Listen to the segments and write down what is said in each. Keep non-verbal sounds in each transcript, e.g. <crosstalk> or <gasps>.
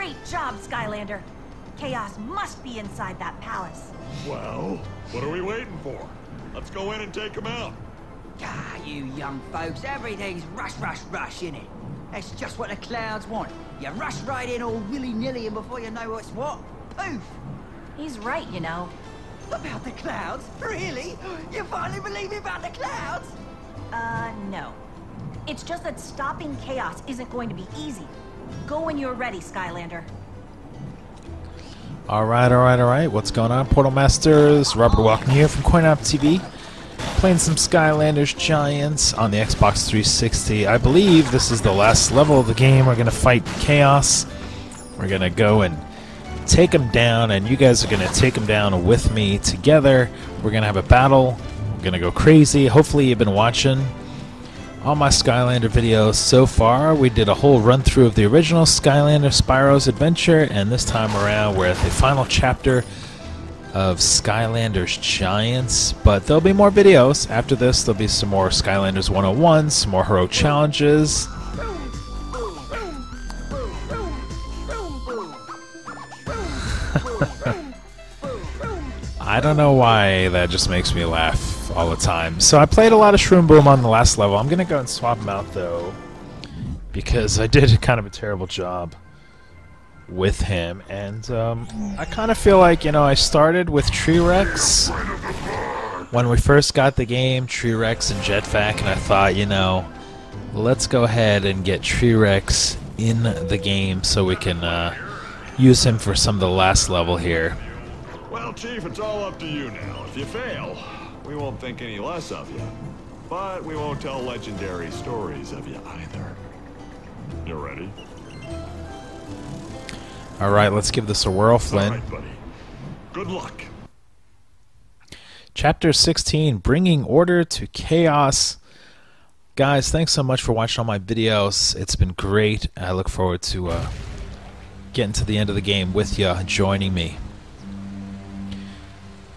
Great job, Skylander. Kaos must be inside that palace. Well, what are we waiting for? Let's go in and take him out. Ah, you young folks, everything's rush, rush, rush, innit? That's just what the clouds want. You rush right in all willy-nilly and before you know what's what, poof! He's right, you know. About the clouds? Really? <gasps> You finally believe me about the clouds? Uh, no. It's just that stopping Kaos isn't going to be easy. Go when you're ready, Skylander. All right, all right, all right. What's going on, Portal Masters? Robert Welkner here from CoinOp TV, playing some Skylanders Giants on the Xbox 360. I believe this is the last level of the game. We're gonna fight Kaos. We're gonna go and take him down, and you guys are gonna take him down with me together. We're gonna have a battle. We're gonna go crazy. Hopefully, you've been watching all my Skylander videos so far. We did a whole run through of the original Skylander Spyro's Adventure, and this time around we're at the final chapter of Skylanders Giants. But there'll be more videos. After this, there'll be some more Skylanders 101, some more Hero Challenges. I don't know why that just makes me laugh all the time. So I played a lot of Shroom Boom on the last level. I'm gonna go and swap him out though, because I did kind of a terrible job with him, and um, I kind of feel like you know I started with Tree-Rex when we first got the game, Tree-Rex and Jetvac, and I thought you know let's go ahead and get Tree-Rex in the game so we can uh, use him for some of the last level here. Well, Chief, it's all up to you now. If you fail, we won't think any less of you. But we won't tell legendary stories of you either. You ready? All right, let's give this a whirl, All Flynn. right, buddy. Good luck. Chapter 16 Bringing Order to Kaos. Guys, thanks so much for watching all my videos. It's been great. I look forward to uh, getting to the end of the game with you, joining me.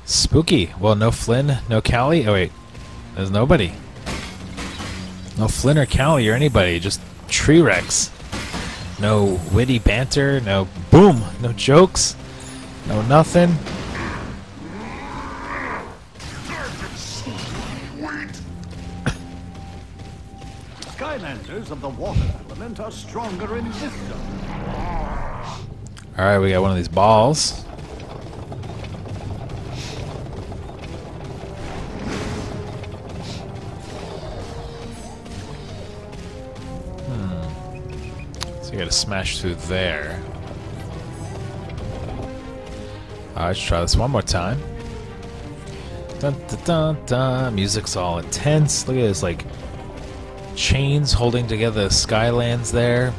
Spooky. Well, no Flynn, no Cali. Oh, wait. There's nobody. No Flynn or Cali or anybody. Just Tree Rex. No witty banter. No boom. No jokes. No nothing. Skylanders of the water element are stronger in this. All right, we got one of these balls. So you got to smash through there. All right, let's try this one more time. Dun, dun, dun, dun. Music's all intense. Look at this, like chains holding together the skylands there.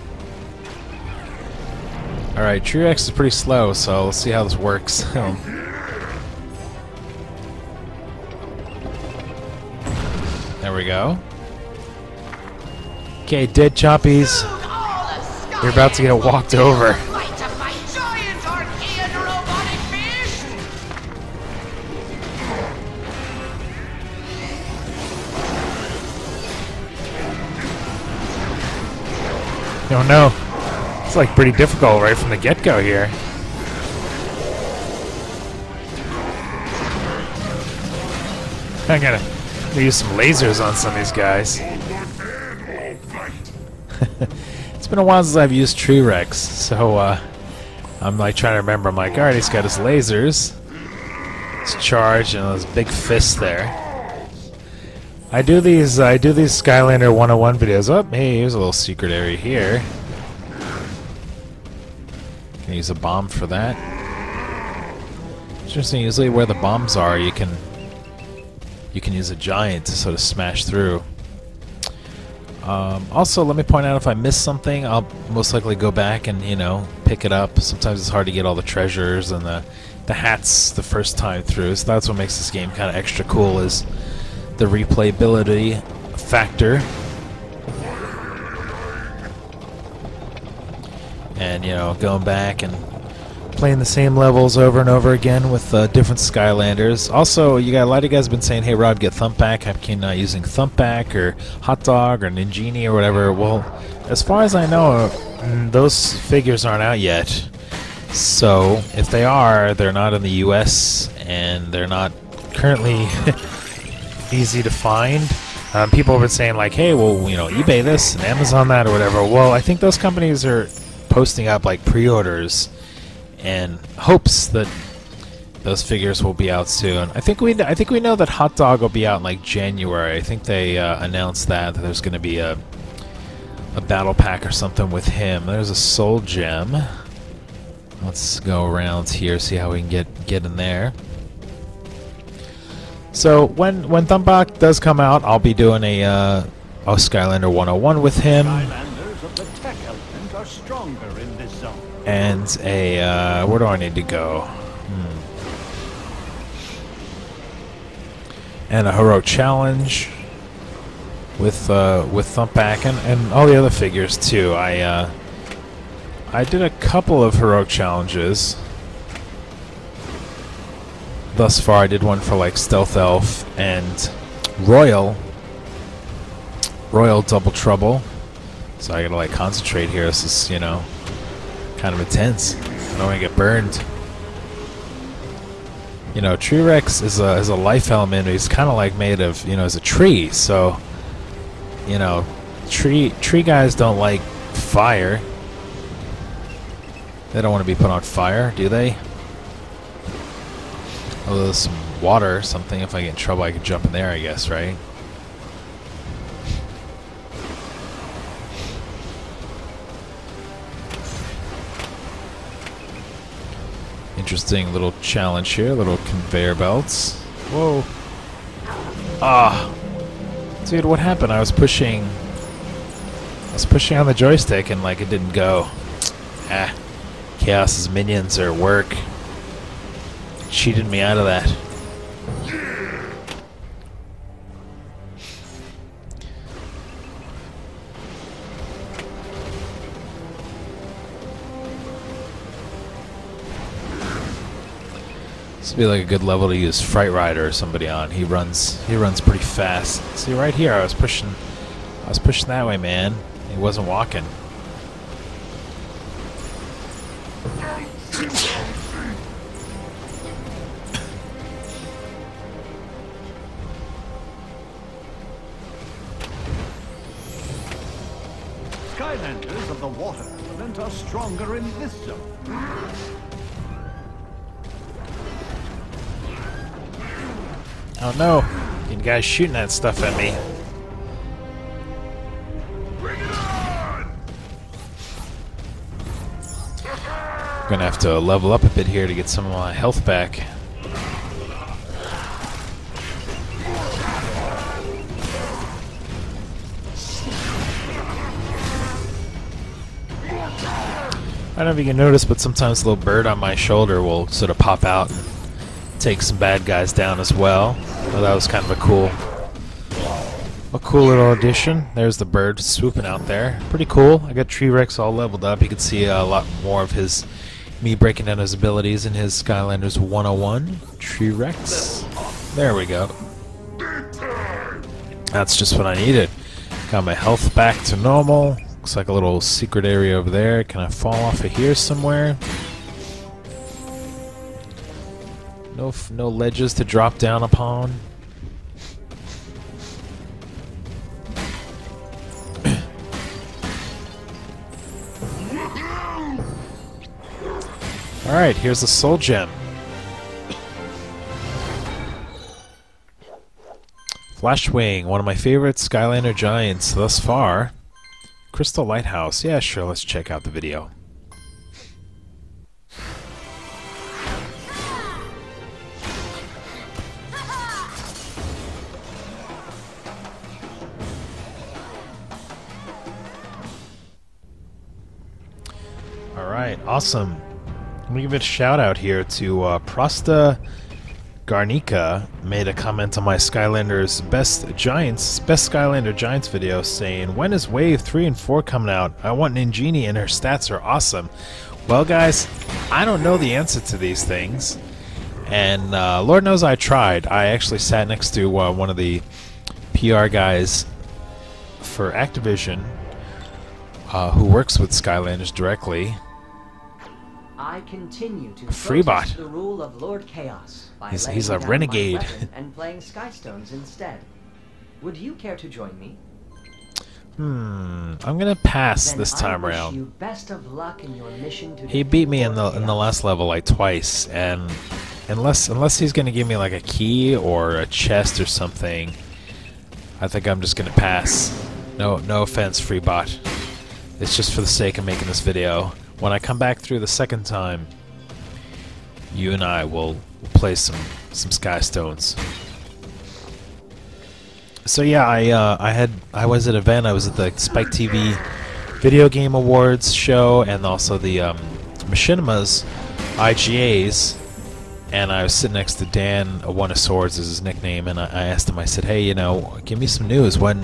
Alright, Tree Rex is pretty slow, so let's see how this works. <laughs> there we go. Okay, dead choppies. You're about to get walked over. Fight to fight giant Arkeyan robotic fish! Oh no. It's like pretty difficult right from the get-go here. I gotta use some lasers on some of these guys. <laughs> it's been a while since I've used Tree Rex, so uh, I'm like trying to remember. I'm like, alright, he's got his lasers, his charge, and those big fists there. I do these. I do these Skylander 101 videos. Oh, hey, here's a little secret area here. Can use a bomb for that. Interesting. Usually, where the bombs are, you can you can use a giant to sort of smash through. Um, also, let me point out if I miss something, I'll most likely go back and you know pick it up. Sometimes it's hard to get all the treasures and the the hats the first time through, so that's what makes this game kind of extra cool. Is the replayability factor. And, you know, going back and playing the same levels over and over again with uh, different Skylanders. Also, you got a lot of you guys have been saying, hey, Rob, get Thumpback. How can not using Thumpback or Hot Dog or Ninjini or whatever? Well, as far as I know, mm, those figures aren't out yet. So if they are, they're not in the U.S. and they're not currently <laughs> easy to find. Um, people have been saying like, "Hey, well, you know, eBay this and Amazon that or whatever." Well, I think those companies are posting up like pre-orders and hopes that those figures will be out soon. I think we I think we know that Hot Dog will be out in like January. I think they uh, announced that, that there's going to be a a battle pack or something with him. There's a soul gem. Let's go around here see how we can get get in there. So when when Thumpback does come out, I'll be doing a uh, a Skylander 101 with him. Skylanders of the tech element are stronger in. And a uh, where do I need to go? Hmm. And a heroic challenge with uh, with Thumpback and, and all the other figures too. I uh, I did a couple of heroic challenges thus far. I did one for like Stealth Elf and Royal Royal Double Trouble. So I gotta like concentrate here. This is you know kind of intense. I don't want to get burned. You know, Tree Rex is a is a life element. He's kind of like made of you know, as a tree. So, you know, tree tree guys don't like fire. They don't want to be put on fire, do they? Although there's some water or something. If I get in trouble, I can jump in there. I guess, right? Interesting little challenge here, little conveyor belts. Whoa. Ah. Dude, what happened? I was pushing... I was pushing on the joystick and, like, it didn't go. Ah. Kaos's minions are work. Cheated me out of that. Would be like a good level to use Fright Rider or somebody on. He runs he runs pretty fast. See right here I was pushing I was pushing that way, man. He wasn't walking. Skylanders of the water element are stronger in this zone. Oh no. You guys shooting that stuff at me. I'm gonna have to level up a bit here to get some of my health back. I don't know if you can notice, but sometimes a little bird on my shoulder will sort of pop out and take some bad guys down as well. So that was kind of a cool, a cool little addition. There's the bird swooping out there. Pretty cool. I got Tree Rex all leveled up. You can see a lot more of his, me breaking down his abilities in his Skylanders 101. Tree Rex. There we go. That's just what I needed. Got my health back to normal. Looks like a little secret area over there. Can I fall off of here somewhere? No, no ledges to drop down upon. <coughs> Alright, here's the soul gem. Flashwing, one of my favorite Skylander giants thus far. Crystal Lighthouse. Yeah, sure, let's check out the video. Alright, awesome. Let me give it a shout out here to uh, Prosta Garnica made a comment on my Skylanders Best Giants, Best Skylander Giants video saying, When is Wave 3 and 4 coming out? I want Ninjini and her stats are awesome. Well, guys, I don't know the answer to these things. And uh, Lord knows I tried. I actually sat next to uh, one of the PR guys for Activision uh, who works with Skylanders directly. I continue to Freebot. the rule of Lord Kaos by He's- he's a renegade. and playing Skystones instead. Would you care to join me? Hmm, I'm gonna pass Then this time around. You best of luck in your mission to He beat me in the Lord in the last level like twice, and unless unless he's gonna give me like a key or a chest or something, I think I'm just gonna pass. No no offense, Freebot. It's just for the sake of making this video. When I come back through the second time, you and I will play some some Sky Stones. So yeah, I uh, I had I was at an event. I was at the Spike TV Video Game Awards show and also the um, Machinima's IGAs. And I was sitting next to Dan, uh, One of Swords is his nickname, and I, I asked him. I said, "Hey, you know, give me some news. When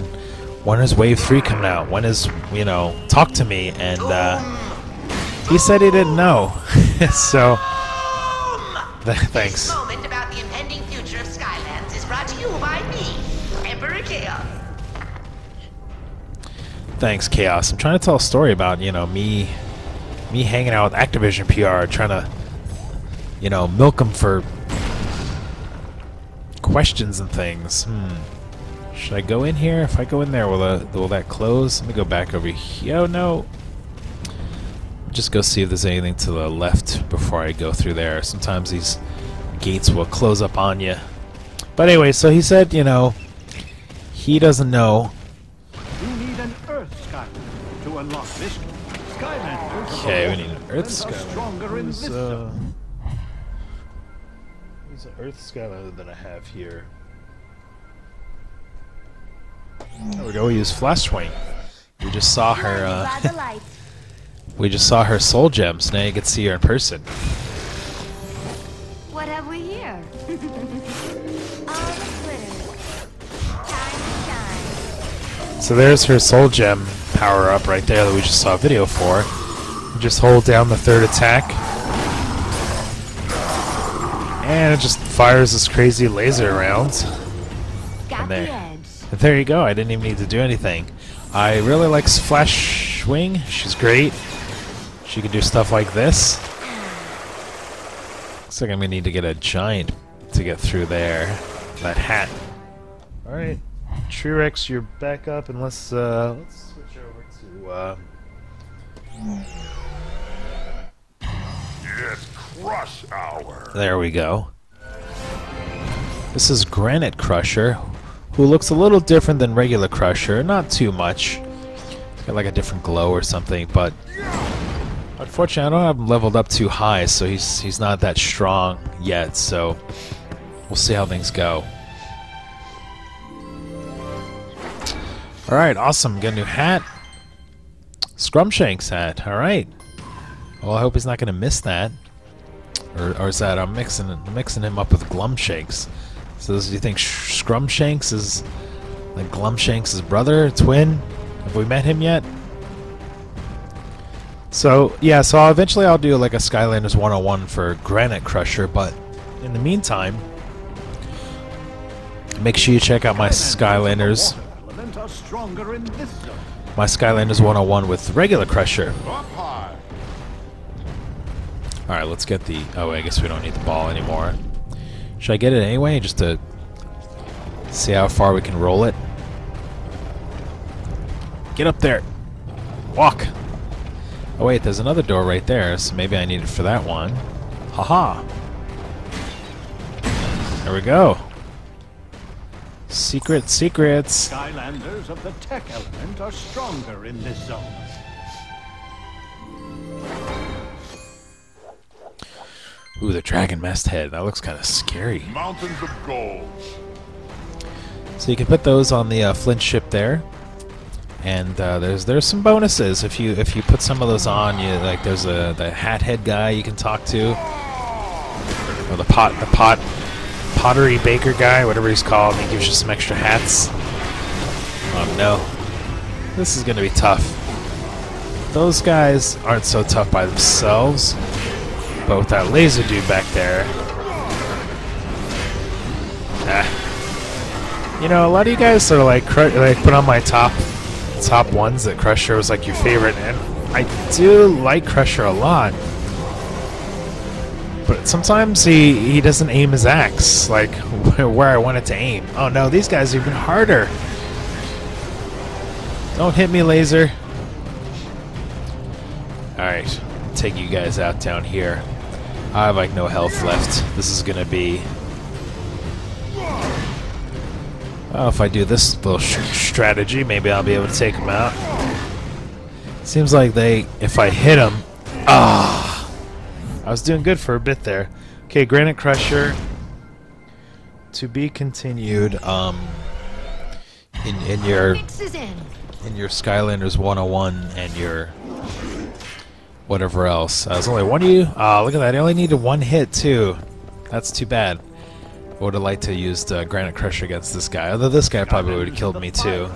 when is Wave Three coming out? When is you know, talk to me." And uh, he said he didn't know. <laughs> so th- thanks. This moment about the impending future of Skylands is brought to you by me, Emperor Kaos. Thanks, Kaos. I'm trying to tell a story about, you know, me me hanging out with Activision PR, trying to, you know, milk them for questions and things. Hmm. Should I go in here? If I go in there, will, uh, will that close? Let me go back over here. Oh, no. Just go see if there's anything to the left before I go through there. Sometimes these gates will close up on you. But anyway, so he said, you know, he doesn't know You need an Earth Skylander to unlock this. Skylanders of the Okay, we need an Earth event are Skylander. Who's, uh. Who's an Earth Skylander that I have here? There we go. We use Flashwing. We just saw her. Uh, the lights. We just saw her soul gems. Now you to see her in person. What have we here? <laughs> All the glitter. Time to shine. So there's her soul gem power up right there that we just saw a video for. You just hold down the third attack. And it just fires this crazy laser around. Got there. But there you go. I didn't even need to do anything. I really like Flashwing. She's great. She can do stuff like this. Looks like I'm gonna need to get a giant to get through there. That hat. All right, Tree Rex, you're back up, and let's uh, let's switch over to. Uh, It's Crush Hour. there we go. This is Granite Crusher, who looks a little different than regular Crusher. Not too much. He's got like a different glow or something, but unfortunately, I don't have him leveled up too high, so he's he's not that strong yet. So we'll see how things go. All right, awesome. Got a new hat. Scrumshanks hat. All right. Well, I hope he's not going to miss that. Or, or is that I'm mixing mixing him up with Glumshanks? So do you think Scrumshanks is like Glumshanks' brother, twin? Have we met him yet? So yeah, so I'll eventually I'll do like a Skylanders 101 for Granite Crusher, but in the meantime, make sure you check out my Skylanders, Skylanders of the water element are stronger in this zone. my Skylanders 101 with regular Crusher. All right, let's get the. Oh, I guess we don't need the ball anymore. Should I get it anyway, just to see how far we can roll it? Get up there. Walk. Oh wait, there's another door right there, so maybe I need it for that one. Haha. There we go. Secret secrets. Skylanders of the tech element are stronger in this zone. Ooh, the dragon mast head. That looks kind of scary. Mountains of gold. So you can put those on the uh, flint ship there, and uh, there's there's some bonuses if you if you put some of those on. You like there's a the hat head guy you can talk to, or the pot the pot pottery baker guy, whatever he's called. He gives you some extra hats. Oh no, this is gonna be tough. Those guys aren't so tough by themselves, but with that laser dude back there. Ah. You know, a lot of you guys are like like put on my top top ones that Crusher was like your favorite, and I do like Crusher a lot. But sometimes he, he doesn't aim his axe like <laughs> where I want it to aim. Oh no, these guys are even harder. Don't hit me, laser. Alright, take you guys out down here. I have like no health left. This is gonna be. Oh, if I do this little strategy, maybe I'll be able to take them out. Seems like they, if I hit them, ah, I was doing good for a bit there. Okay, Granite Crusher. To be continued. Um, in in your in. your Skylanders 101 and your whatever else. I was only one of you. Ah, look at that. I only needed one hit too. That's too bad. Would have liked to used uh, Granite Crusher against this guy. Although this guy probably would have killed me too.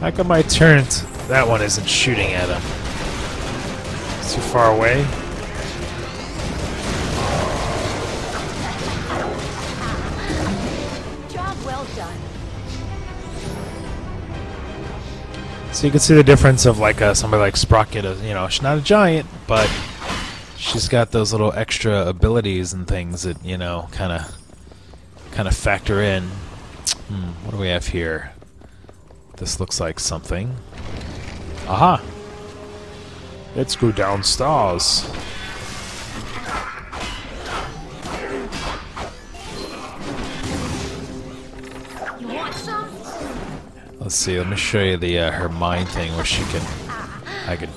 How come my turret? That one isn't shooting at him. It's too far away. So you can see the difference of like uh, somebody like Sprocket. You know, she's not a giant, but she's got those little extra abilities and things that you know kind of kind of factor in. Hmm, what do we have here? This looks like something. Aha! Let's go downstairs. Let's see. Let me show you the uh, her mine thing where she can. I can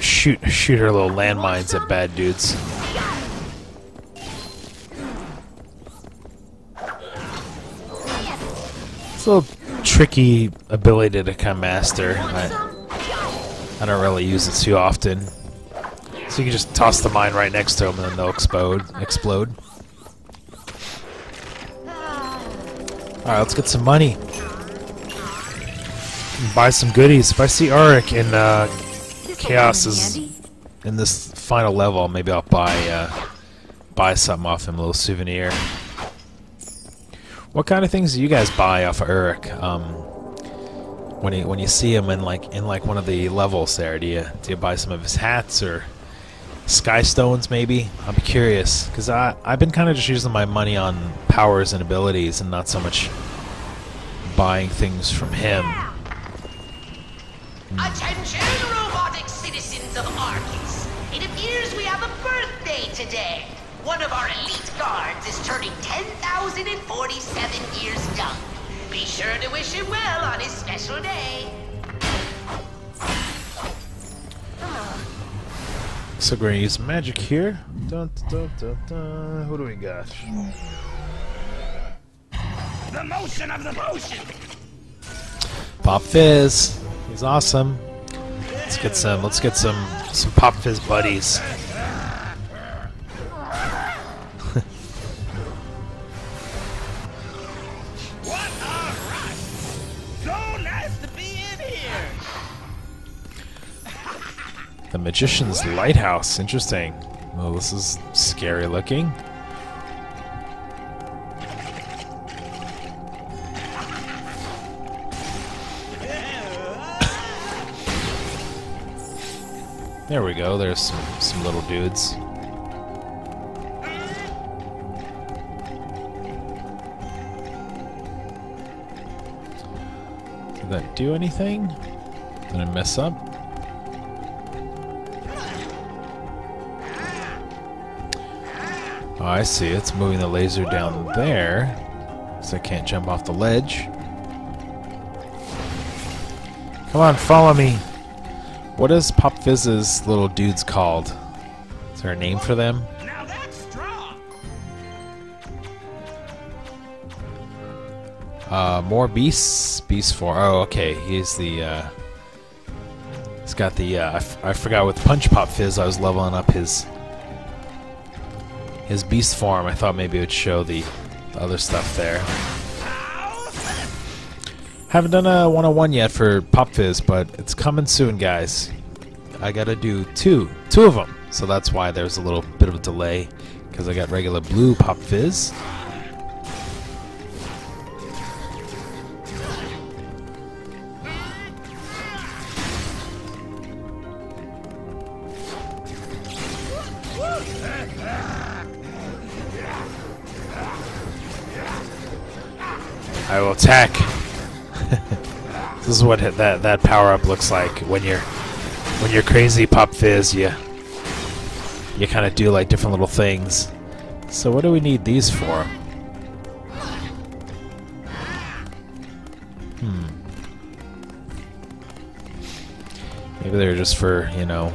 shoot shoot her little landmines at bad dudes. It's a little tricky ability to kind of master. I, I don't really use it too often. So you can just toss the mine right next to them and then they'll explode. Explode. All right, let's get some money. Buy some goodies. If I see Auric in uh, This'll Kaos in is in this final level, maybe I'll buy uh, buy something off him, a little souvenir. What kind of things do you guys buy off of Auric? Um, when you when you see him in like in like one of the levels there, do you do you buy some of his hats or sky stones maybe? I'm curious because I I've been kind of just using my money on powers and abilities and not so much buying things from him. Attention, robotic citizens of Arcus. It appears we have a birthday today. One of our elite guards is turning 10,047 years young. Be sure to wish him well on his special day. So we're gonna use magic here. Dun, dun, dun, dun. What do we got? The motion of the motion. Pop Fizz. He's awesome. Let's get some. Let's get some some Pop Fizz buddies. <laughs> The Magician's Lighthouse. Interesting. Well, this is scary looking. There we go. There's some, some little dudes. Did that do anything? Did I mess up? Oh, I see. It's moving the laser down there. So I can't jump off the ledge. Come on, follow me. What is Pop Fizz's little dudes called? Is there a name for them? Now that's strong. Uh, more beasts. Beast four. Oh, okay. He's the. Uh, he's got the. Uh, I, f- I forgot with Punch Pop Fizz. I was leveling up his. His beast form. I thought maybe it would show the, the other stuff there. Haven't done a 101 yet for Pop Fizz, but it's coming soon, guys. I gotta do two. Two of them. So that's why there's a little bit of a delay, because I got regular blue Pop Fizz. I will attack. Is what that that power up looks like when you're when you're crazy pop fizz. You you kind of do like different little things. So what do we need these for? Hmm. Maybe they're just for you know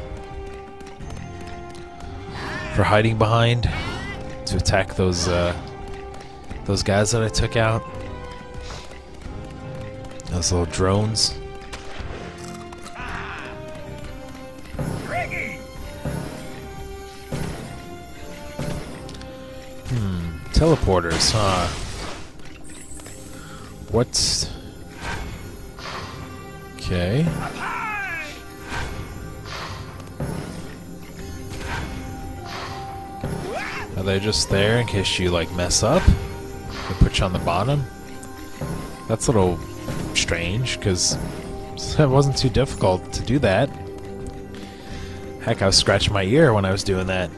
for hiding behind to attack those uh, those guys that I took out. Those little drones. Hmm, teleporters, huh? What's... Okay. Are they just there in case you, like, mess up? They put you on the bottom? That's a little strange, because it wasn't too difficult to do that. Heck, I was scratching my ear when I was doing that.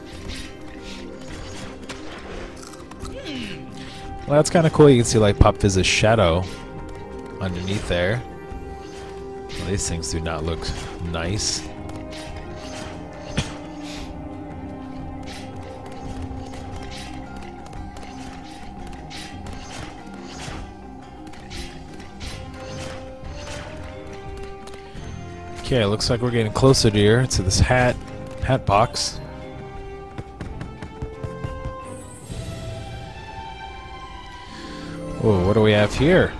Well, that's kind of cool. You can see, like, Pop Fizz's shadow underneath there. Well, these things do not look nice. Okay, looks like we're getting closer to here to this hat hat box. Oh, what do we have here?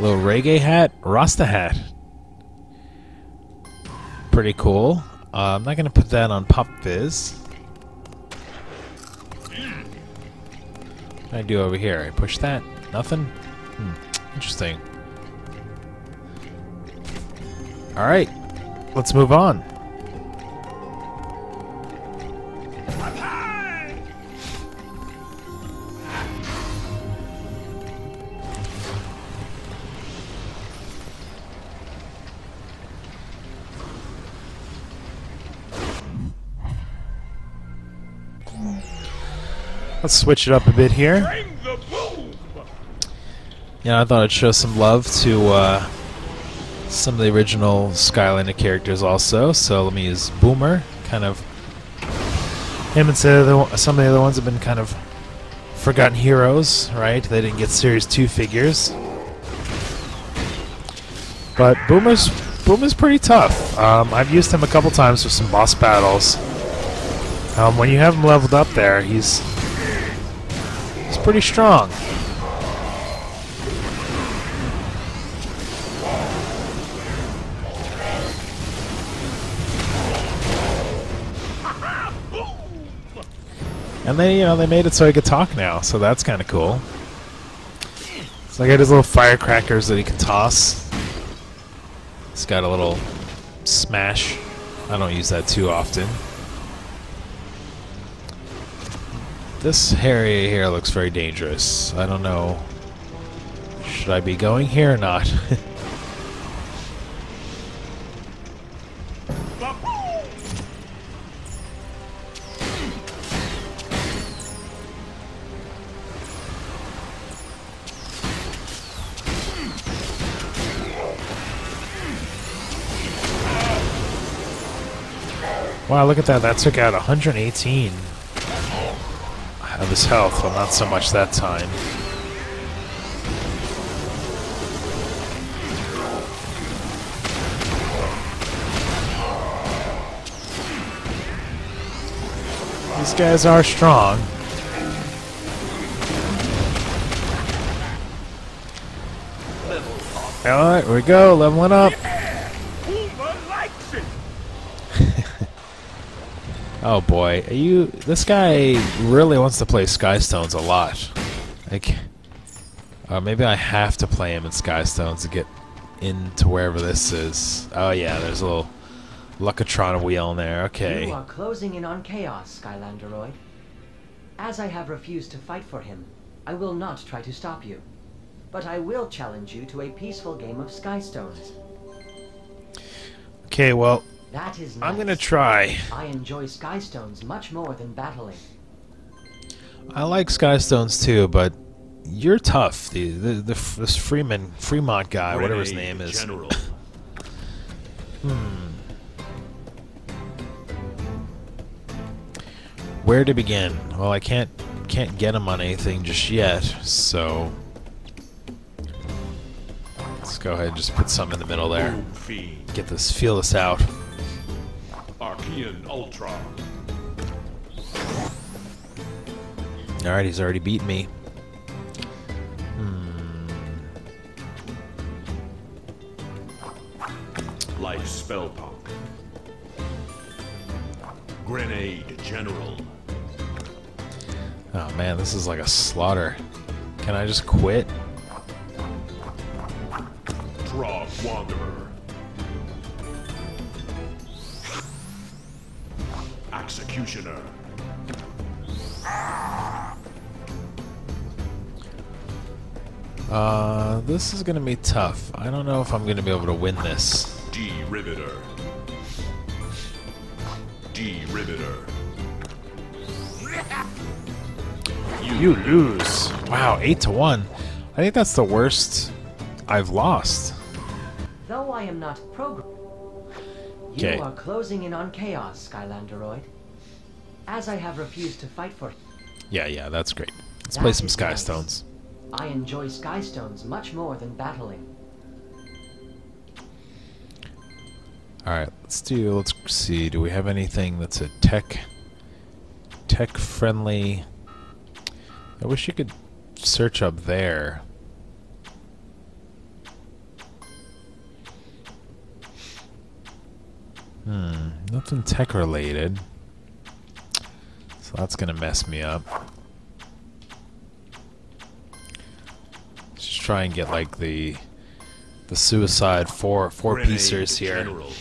A little reggae hat, Rasta hat. Pretty cool. Uh, I'm not gonna put that on Pop Fizz. What can I do over here? I push that? Nothing? Hmm. Interesting. Alright, let's move on. Let's switch it up a bit here. Yeah, I thought I'd show some love to uh, some of the original Skylander characters also. So let me use Boomer, kind of. Him and some of the some of the other ones have been kind of forgotten heroes, right? They didn't get Series 2 figures. But Boomer's Boomer's pretty tough. Um, I've used him a couple times for some boss battles. Um, when you have him leveled up there, he's he's pretty strong. And they, you know, they made it so he could talk now, so that's kind of cool. So I got his little firecrackers that he can toss. He's got a little smash. I don't use that too often. This area here looks very dangerous. I don't know. Should I be going here or not? <laughs> Wow, look at that. That took out 118 of his health. Well, not so much that time. These guys are strong. Alright, we go, leveling up. Oh boy, Are you this guy really wants to play Skystones a lot. Like, uh, maybe I have to play him in Skystones to get into wherever this is. Oh yeah, there's a little Luck-O-Tron wheel in there. Okay. You are closing in on Kaos, Skylanderoid. As I have refused to fight for him, I will not try to stop you. But I will challenge you to a peaceful game of Skystones. Okay, well, That is I'm gonna try. I enjoy Skystones much more than battling. I like Skystones too, but you're tough. The, the, the this Freeman Fremont guy, whatever his name is. General. <laughs> Hmm. Where to begin? Well, I can't can't get him on anything just yet, so let's go ahead and just put some in the middle there. Get this, feel this out. Arkeyan Ultra. All right, he's already beat me. Hmm. Life Spellpunk. Grenade General. Oh man, this is like a slaughter. Can I just quit? Drog Wanderer. Executioner. Uh, this is gonna be tough. I don't know if I'm gonna be able to win this. D-Riveter. D-Riveter. You lose. Wow, eight to one. I think that's the worst I've lost. Though I am not programmed, you Okay. are closing in on Kaos, Skylanderoid. As I have refused to fight for Yeah, yeah, that's great. Let's That play some Sky nice. Stones. I enjoy Skystones much more than battling. All right, let's do. Let's see. Do we have anything that's a tech, tech friendly? I wish you could search up there. Hmm, nothing tech related. So that's gonna mess me up. Just try and get like the the suicide four four Grenade piecers here. General.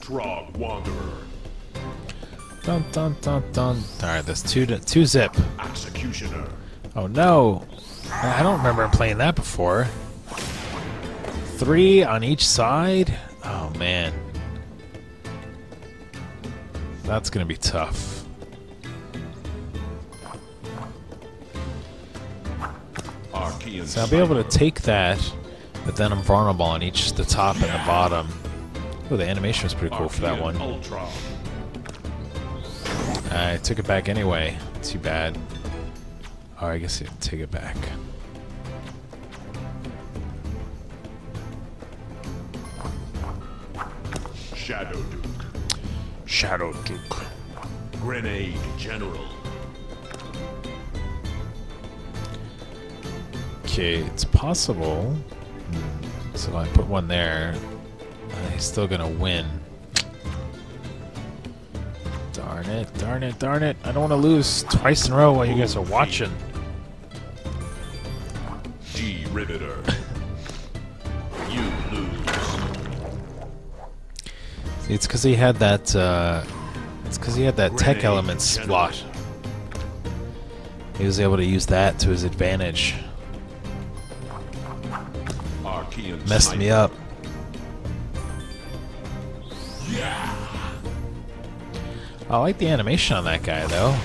Drog Wanderer. Dun dun dun dun. All right, that's two two zip. Executioner. Oh no, I don't remember playing that before. Three on each side. Oh man, that's gonna be tough. So I'll be able to take that, but then I'm vulnerable on each the top and the bottom. Oh, the animation was pretty cool for that one. I took it back anyway. Too bad. Oh, I guess I take it back. Shadow Duke. Shadow Duke. Grenade General. Okay, it's possible. Hmm, So if I put one there, he's still gonna win. Darn it, darn it, darn it. I don't want to lose twice in a row while you guys are watching. D-Riveter. you lose. It's because he had that, uh, it's because he had that tech element slot. He was able to use that to his advantage. Arkeyan Messed me Sniper. up. I like the animation on that guy, though.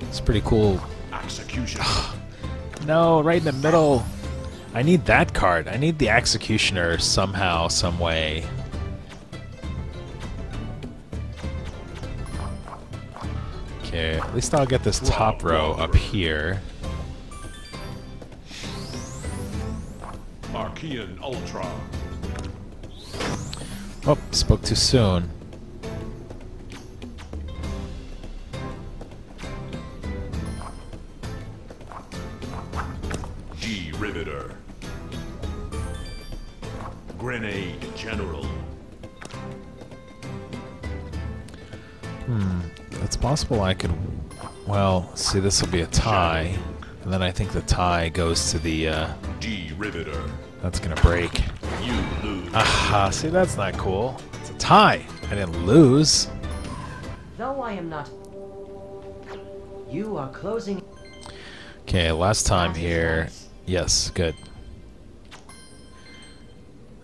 <laughs> it's pretty cool. Executioner. <sighs> <sighs> No, right in the middle. I need that card. I need the Executioner somehow, some way. Okay, at least I'll get this top row up here. Arkeyan Ultra. Oh, spoke too soon. General. Let's It's possible I could. Well, see, this will be a tie, and then I think the tie goes to the. Uh, D Riveter. that's gonna break. You lose. Aha! See, that's not cool. It's a tie. I didn't lose. Though I am not... You are closing... Okay, last time here. nice. Yes, good.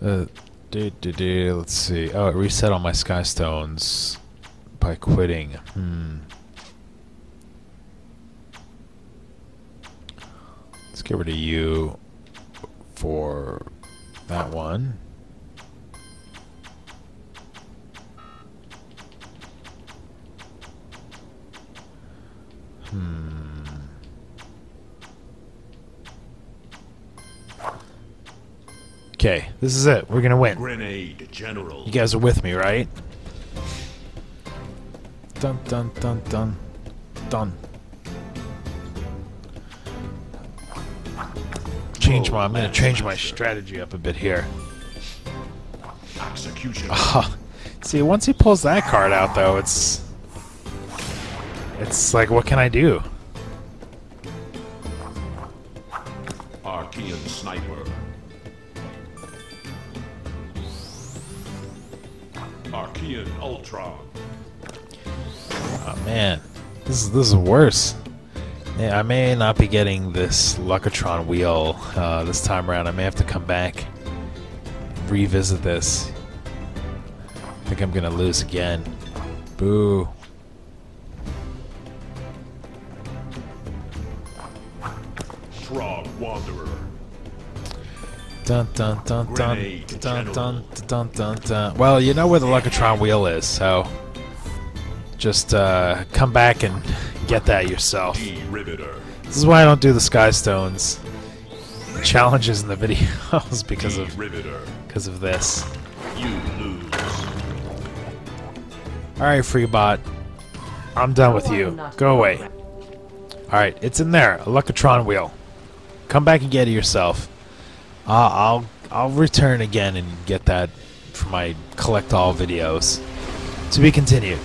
Uh, do, do, do, let's see. Oh, it reset all my sky stones by quitting. Hmm. Let's get rid of you for that one. Hmm. Okay, this is it. We're gonna win. Grenade General. You guys are with me, right? Dun dun dun dun dun. Change oh, my. I'm gonna change my strategy up a bit here. Execution. <laughs> See, once he pulls that card out, though, it's it's like, what can I do? Is this is worse. Yeah, I may not be getting this Luck-O-Tron wheel uh, this time around. I may have to come back, and revisit this. I think I'm gonna lose again. Boo. Throg Wanderer. Dun dun dun dun dun dun dun dun dun. Well, you know where the Luck-O-Tron wheel is, so just uh, come back and get that yourself. This is why I don't do the Sky Stones challenges in the <laughs> videos because of because of this. You lose. All right, Freebot, I'm done with you. Go away. All right, it's in there, a Luck-O-Tron wheel. Come back and get it yourself. Uh, I'll I'll return again and get that for my collect all videos. To be continued.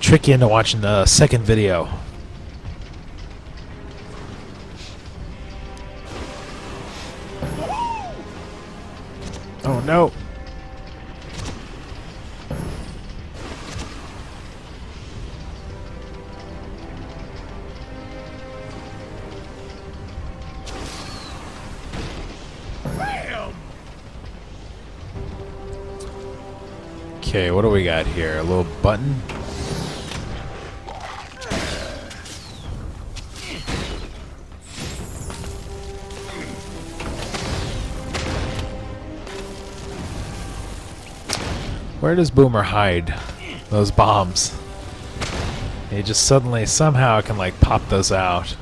Trick you into watching the second video. Oh no. Okay, what do we got here? A little button? Where does Boomer hide those bombs? He just suddenly, somehow, can like pop those out.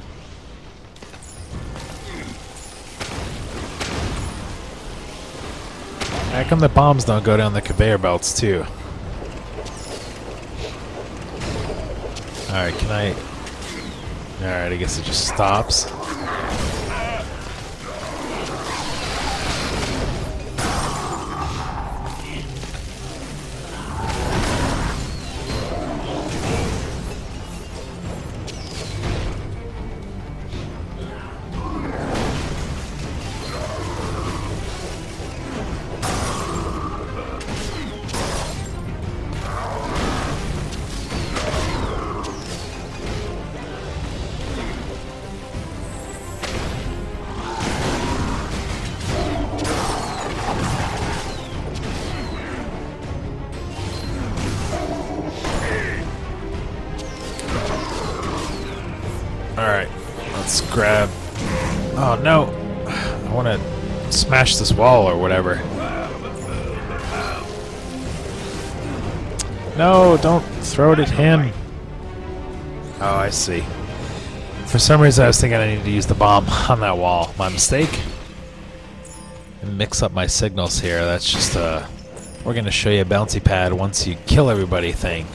How come the bombs don't go down the conveyor belts too? Alright, can I... Alright, I guess it just stops. Smash this wall or whatever. No, don't throw it at him. Oh, I see. For some reason I was thinking I needed to use the bomb <laughs> on that wall. My mistake. Mix up my signals here. That's just uh we're gonna show you a bouncy pad once you kill everybody thing.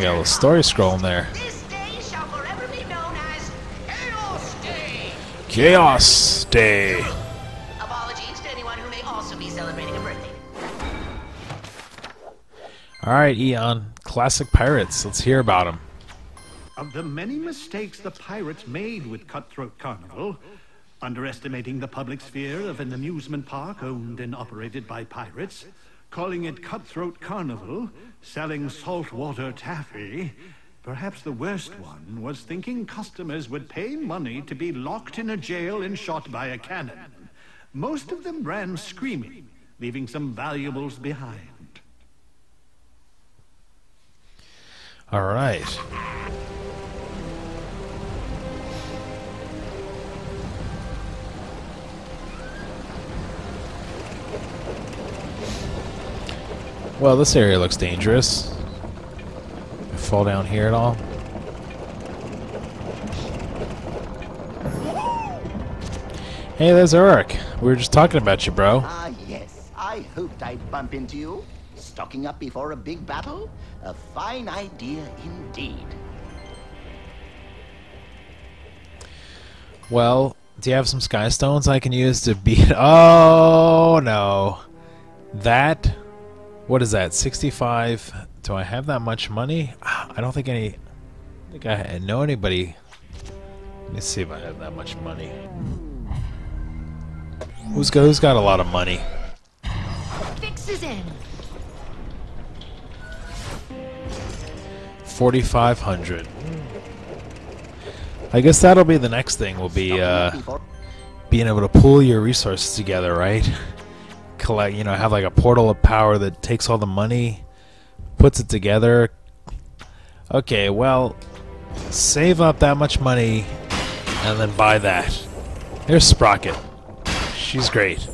I got a little story scrolling there. Kaos Day. Apologies to anyone who may also be celebrating a birthday. All right, Eon. Classic pirates. Let's hear about them. Of the many mistakes the pirates made with Cutthroat Carnival, underestimating the public sphere of an amusement park owned and operated by pirates, calling it Cutthroat Carnival, selling saltwater taffy, perhaps the worst one was thinking customers would pay money to be locked in a jail and shot by a cannon. Most of them ran screaming, leaving some valuables behind. All right. Well, this area looks dangerous. Fall down here at all? Hey, there's Auric. We were just talking about you, bro. Ah, yes. I hoped I'd bump into you. Stocking up before a big battle? A fine idea indeed. Well, do you have some sky stones I can use to beat? <laughs> Oh no, that. What is that? Sixty-five. Do I have that much money? Ah, I don't think any. I think I know anybody. Let me see if I have that much money. Who's got, who's got a lot of money? Fix is in. 4,500. I guess that'll be the next thing. Will be uh, being able to pull your resources together, right? Collect, you know, have like a portal of power that takes all the money, puts it together. Okay, well, save up that much money, and then buy that. Here's Sprocket. She's great.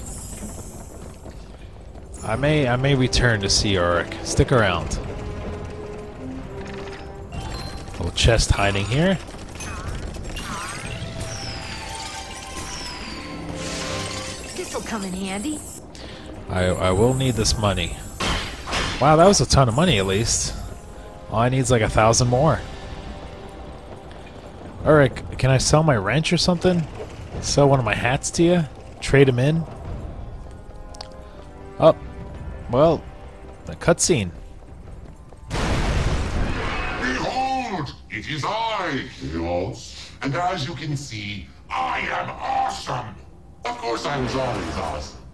I may, I may return to see Auric. Stick around. Little chest hiding here. This'll come in handy. I, I will need this money. Wow, that was a ton of money at least. All I need is like a thousand more. Auric, can I sell my wrench or something? Sell one of my hats to you? Trade them in? Oh, well, the cutscene. Behold! It is I, Kaos. And as you can see, I am awesome! Of course I was always awesome.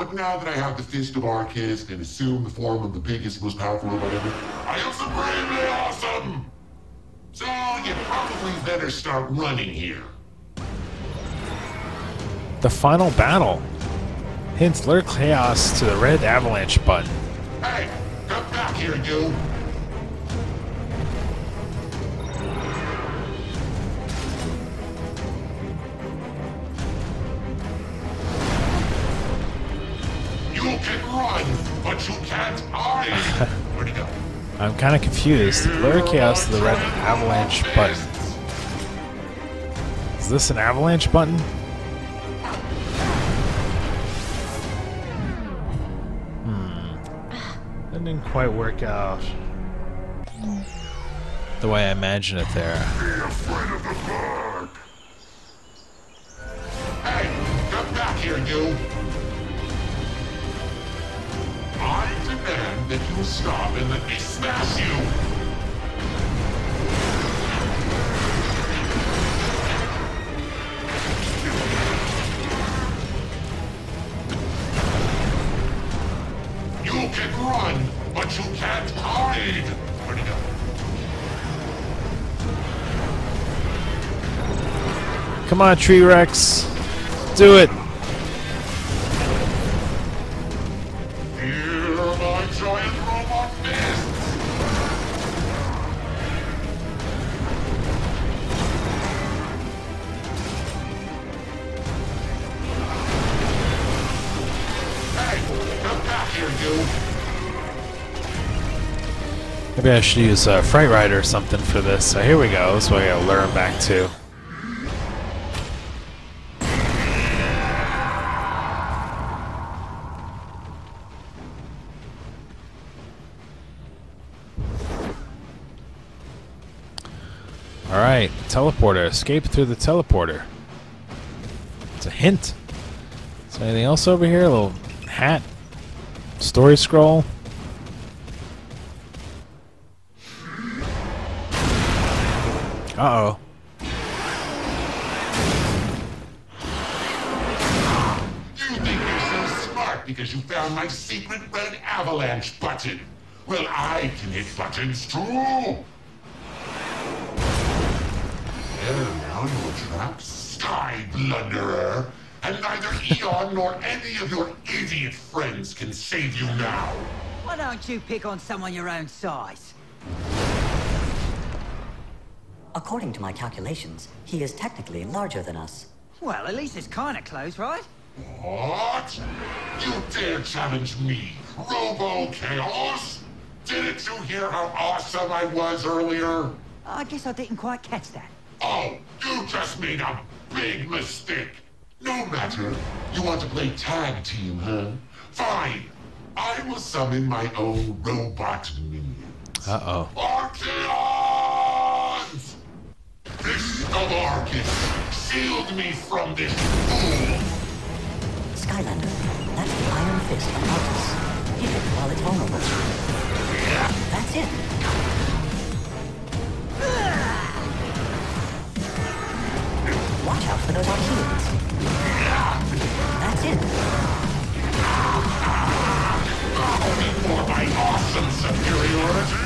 But now that I have the Fist of Arkus and assume the form of the biggest, most powerful whatever, I am supremely awesome! So you probably better start running here. The final battle. Hints lure Kaos to the red avalanche button. Hey, come back here, you! But you can't hide! <laughs> Where'd he go? I'm kind of confused. Lure Kaos to the red avalanche button. Is this an avalanche button? Hmm. That didn't quite work out. The way I imagine it there. Be afraid of the dark! Hey, come back here, you! I demand that you stop and let me smash you! You can run, but you can't hide! Where'd he go? Come on, Tree Rex. Do it. Maybe I should use uh, Fright Rider or something for this. So here we go. This is what I gotta lure him back to. Alright, teleporter. Escape through the teleporter. It's a hint. Is there anything else over here? A little hat? Story scroll? Buttons too. There now, you attract Sky Blunderer. And neither Eon nor any of your idiot friends can save you now. Why don't you pick on someone your own size? According to my calculations, he is technically larger than us. Well, at least it's kind of close, right? What? You dare challenge me, Robo Kaos? Didn't you hear how awesome I was earlier? I guess I didn't quite catch that. Oh, you just made a big mistake. No matter. You want to play tag team, huh? Fine. I will summon my own robot minions. Uh oh. Arkeyans! Fist of Arkus, shield me from this fool! Skylander, that's the Iron Fist of Arkus. Hit it while it's vulnerable. That's it. Watch out for those Arkeyans. That's it. For my awesome superiority!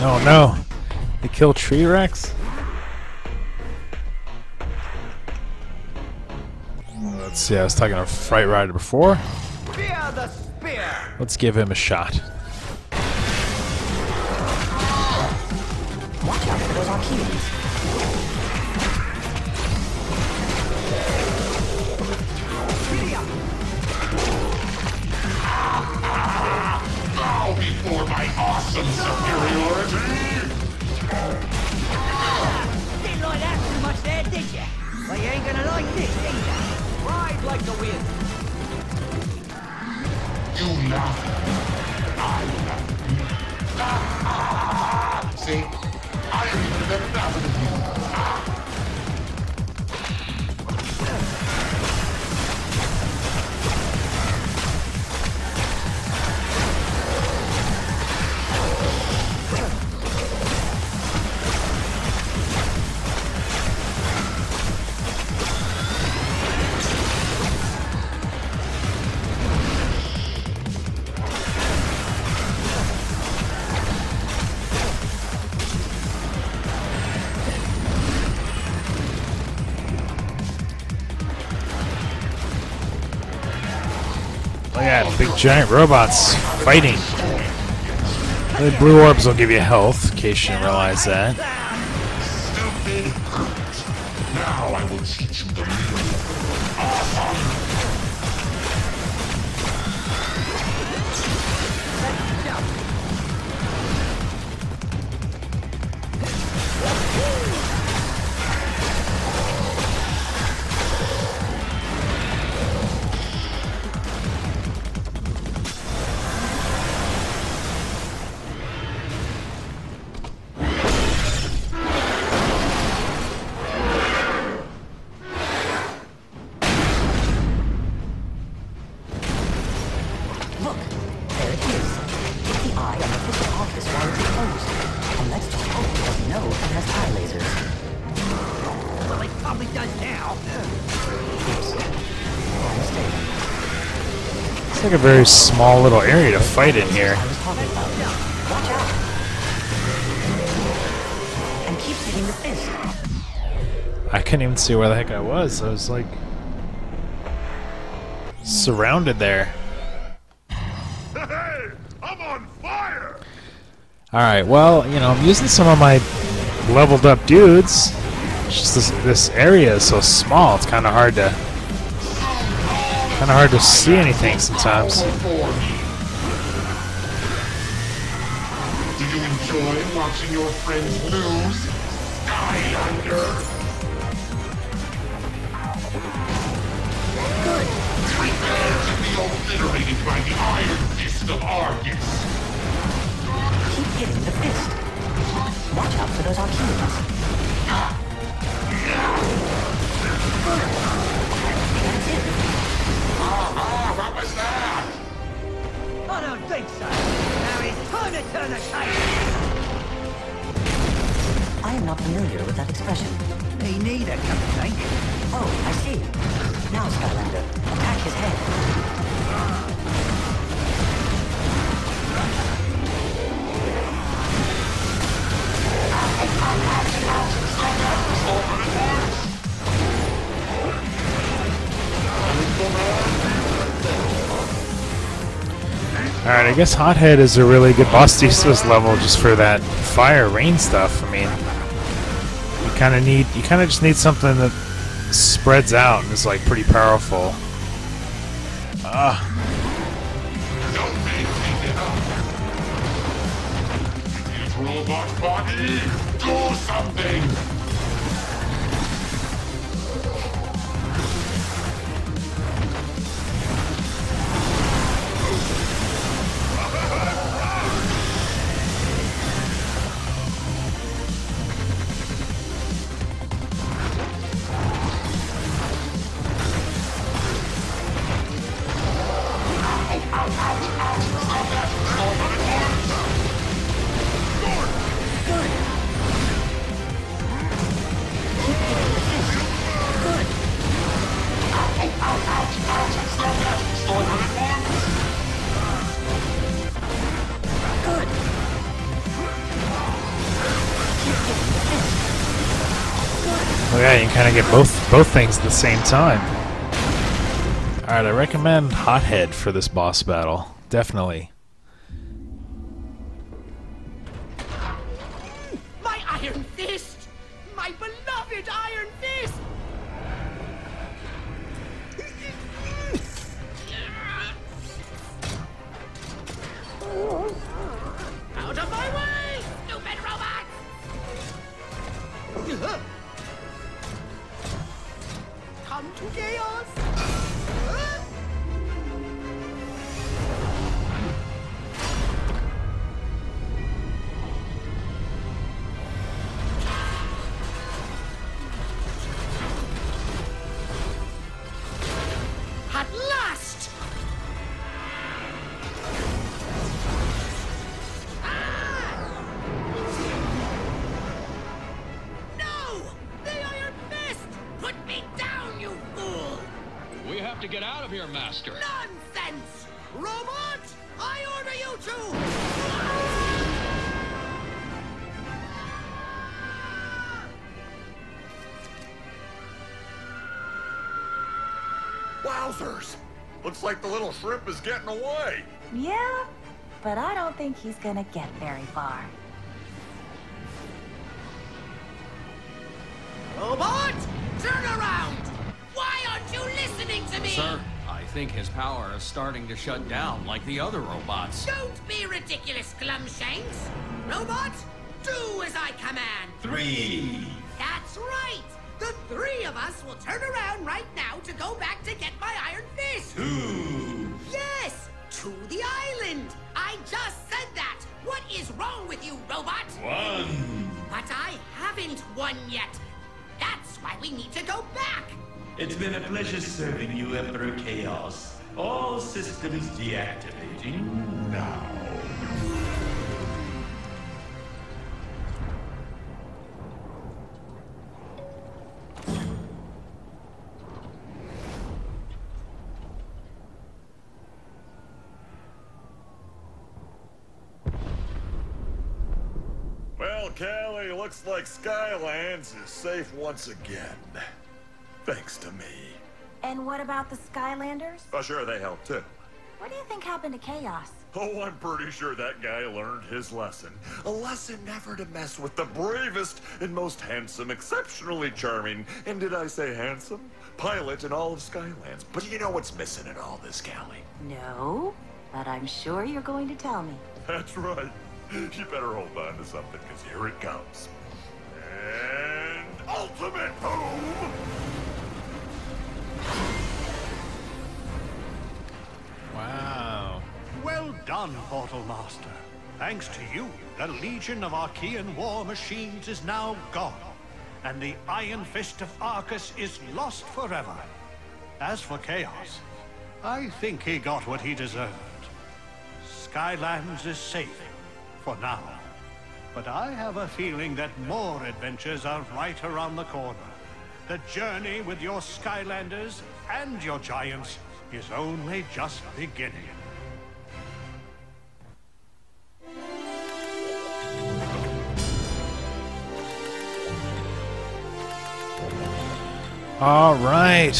Oh no. They kill Tree Rex? Let's see, I was talking to Fright Rider before. Spear! Let's give him a shot. Watch out for those. Bow before my awesome superiority! Didn't like that too much there, did you? Well, you ain't gonna like this either. Ride like the wind. You laugh. Giant robots fighting. The blue orbs will give you health, in case you didn't realize that. Now I will teach you the meaning like a very small little area to fight in here. I couldn't even see where the heck I was. I was like surrounded there. Fire! Alright, well, you know, I'm using some of my leveled up dudes. It's just this, this area is so small, it's kind of hard to kind of hard to see anything sometimes. Before. Do you enjoy watching your friends lose? Skylander! Good! Prepare to be obliterated by the Iron Fist of Arkus! Keep hitting the fist. Watch out for those Arkeyans. That? I don't think so. Now it's Time to turn the tide! I am not familiar with that expression. Me neither, Captain. Oh, I see. Now, Skylander, attack his head. Guess Hothead is a really good boss to level just for that fire rain stuff. I mean, you kind of need, you kind of just need something that spreads out and is like pretty powerful. Ah. His robot body, do something! Get both both things at the same time. Alright, I recommend Hothead for this boss battle. Definitely. Out of here, Master. Nonsense! Robot! I order you to... Wowzers! Looks like the little shrimp is getting away. Yeah, but I don't think he's gonna get very far. Robot! Think his power is starting to shut down like the other robots. Don't be ridiculous, Glumshanks! Robot, do as I command! Three. That's right! The three of us will turn around right now to go back to get my Iron Fist! Two. Yes! To the island! I just said that! What is wrong with you, robot? One. But I haven't won yet! That's why we need to go back! It's been a pleasure serving you, Emperor Kaos. All systems deactivating now. Well, Cali, looks like Skylands is safe once again. Thanks to me. And what about the Skylanders? Oh, sure, they helped too. What do you think happened to Kaos? Oh, I'm pretty sure that guy learned his lesson. A lesson never to mess with the bravest and most handsome, exceptionally charming, and did I say handsome? Pilot in all of Skylands. But you know what's missing in all this, Cali? No, but I'm sure you're going to tell me. That's right. You better hold on to something, because here it comes. And ultimate boom! Wow. Well done, Portal Master. Thanks to you, the Legion of Arkeyan war machines is now gone, and the Iron Fist of Arkus is lost forever. As for Kaos, I think he got what he deserved. Skylands is safe, for now. But I have a feeling that more adventures are right around the corner. The journey with your Skylanders and your Giants is only just beginning. All right.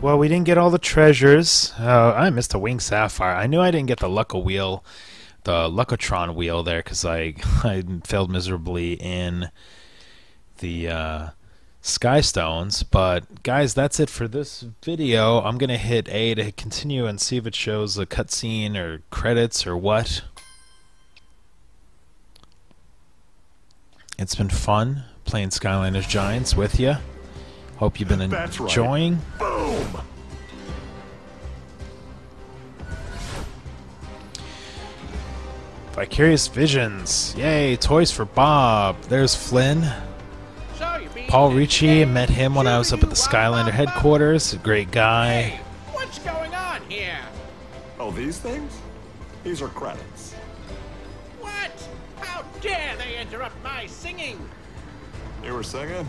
Well, we didn't get all the treasures. Uh, I missed a wing sapphire. I knew I didn't get the Lucka wheel, the Luck-O-Tron wheel there, because I <laughs> I failed miserably in the uh, Sky Stones. But guys, that's it for this video. I'm gonna hit A to continue and see if it shows a cutscene or credits or what. It's been fun playing Skylanders Giants with you. Hope you've been That's right. enjoying. Boom! Vicarious Visions. Yay, toys for Bob. There's Flynn. Paul Ricci, met him when I was up at the Skylander headquarters. A great guy. What's going on here? Oh, these things? These are credits. What? How dare they interrupt my singing? You were singing?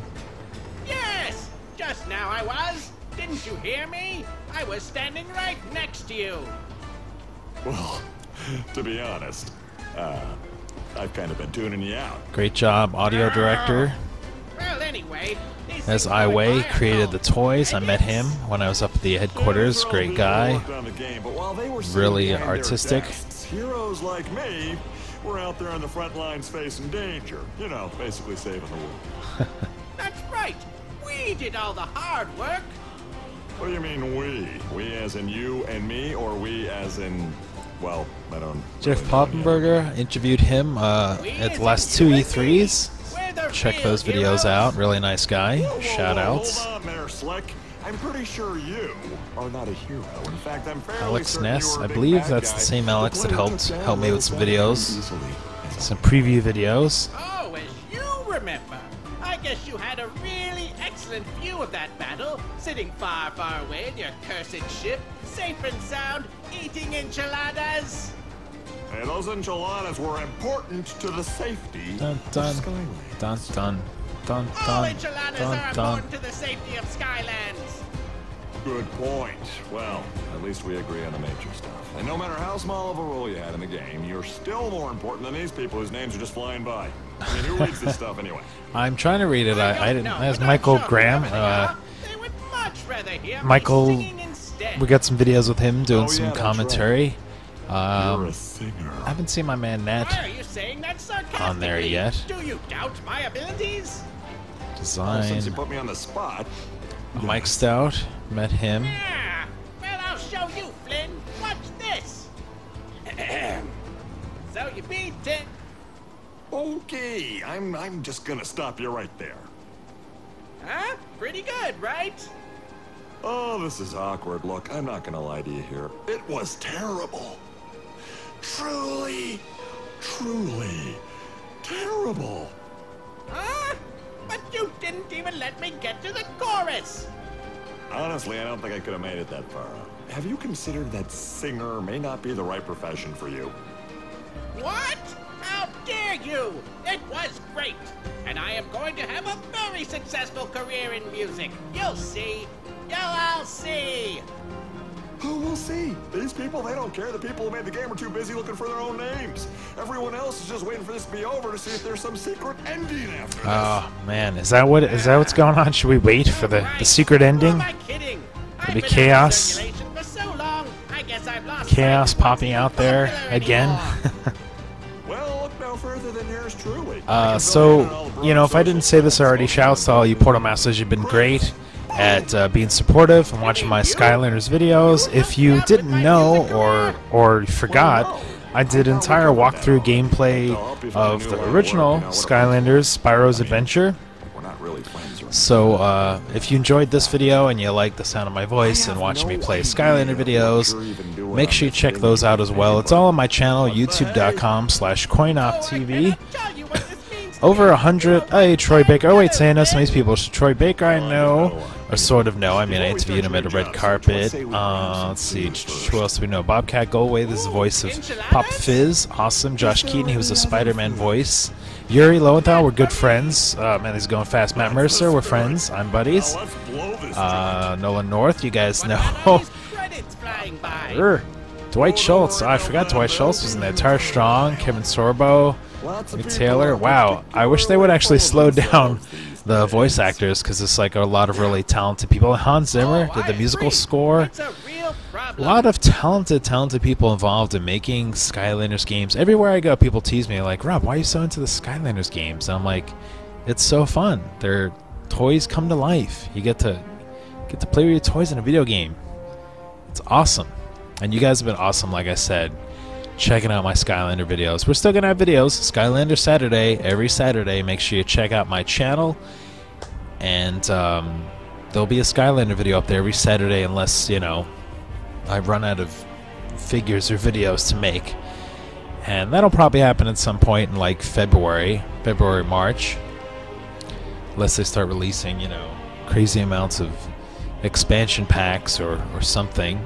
Yes! Just now I was. Didn't you hear me? I was standing right next to you. Well, <laughs> to be honest, uh, I've kind of been tuning you out. Great job, audio director. Well, anyway, As things Ai go Wei created the toys, I met him when I was up at the headquarters. Great guy. Worked on the game, but while they were sitting Really artistic. heroes like me were out there on the front lines facing danger. You know, basically saving the world. <laughs> That's right. We did all the hard work. What do you mean we? We as in you and me, or we as in, well, I don't. Jeff really. Poppenberger interviewed him uh, at the last two E3s. Check those videos out. Really nice guy. Shout outs. Hold on there, Slick. I'm pretty sure you are not a hero. In fact, I'm fairly Alex Ness. were a I big believe that's the same Alex that helped help me with some videos, some preview videos. Oh, as you remember. I guess you had a really excellent view of that battle, sitting far, far away in your cursed ship, safe and sound, eating enchiladas. Hey, those enchiladas were important to the safety Dun of dun Skyland. dun dun dun All dun enchiladas dun are dun. important to the safety of Skylands. Good point. Well, at least we agree on the major stuff. And no matter how small of a role you had in the game, you're still more important than these people whose names are just flying by. I mean, who reads this stuff anyway? <laughs> I'm trying to read it. I, I didn't. know, That's Michael sure Graham. Uh, they would much rather hear Michael. We got some videos with him doing Oh, some yeah, that's commentary. You're Um, a singer. I haven't seen my man Why are Nat you saying that on there yet. Do you doubt my abilities? Well, Design. since you put me on the spot, Mike Stout. Met him. Yeah. Well, I'll show you, Flynn. Watch this. <clears throat> so you beat it. okay, I'm I'm just gonna stop you right there. Huh? Pretty good, right? Oh, this is awkward. Look, I'm not gonna lie to you here. It was terrible. Truly, truly terrible. Huh? But you didn't even let me get to the chorus. Honestly, I don't think I could have made it that far. Have you considered that singer may not be the right profession for you? What? How dare you? It was great. And I am going to have a very successful career in music. You'll see. You'll all see. Oh, we'll see. These people, they don't care. The people who made the game are too busy looking for their own names. Everyone else is just waiting for this to be over to see if there's some secret ending after this. Oh man, is that what is that what's going on? Should we wait for the the secret Who ending? am I kidding? Could I've be been out of chaos. for so long, I guess I've lost Chaos sight of what's popping out there again. anymore. <laughs> Well, look no further than yours truly. I Uh, can fill you in on all so you know, if I didn't say this already, sites, shouts to all you Portal Masters. You've been great at uh, being supportive and watching my Skylanders videos. If you didn't know or or forgot, I did entire walkthrough gameplay of the original Skylanders Spyro's Adventure. So uh, if you enjoyed this video and you like the sound of my voice and watch me play Skylander videos, make sure you check those out as well. It's all on my channel, youtube.com slash coinoptv. Over a hundred. Hey, Troy Baker. Oh wait, know some of these people. Troy Baker, I know, or sort of know. I mean, I interviewed him at a red carpet. Uh, let's see, who else do we know? Bobcat Goldthwait. This is the voice of Pop Fizz. Awesome. Josh Keaton. He was a Spider-Man voice. Yuri Lowenthal. We're good friends. Uh, man, he's going fast. Matt Mercer. We're friends. I'm buddies. Uh, Nolan North. You guys know. <laughs> Err. Dwight Schultz. Oh, I forgot Dwight Schultz was in there. Tara Strong, Kevin Sorbo, Mick Taylor. Wow. I wish they would actually slow down the voice actors because it's like a lot of really talented people. Hans Zimmer did the musical score. A lot of talented, talented people involved in making Skylanders games. Everywhere I go, people tease me like, "Rob, why are you so into the Skylanders games?" And I'm like, "It's so fun. Their toys come to life. You get to get to play with your toys in a video game. It's awesome." And you guys have been awesome, like I said, checking out my Skylander videos. We're still going to have videos. Skylander Saturday, every Saturday. Make sure you check out my channel. And um, there'll be a Skylander video up there every Saturday unless, you know, I run out of figures or videos to make. And that'll probably happen at some point in like February, February, March. Unless they start releasing, you know, crazy amounts of expansion packs or, or something.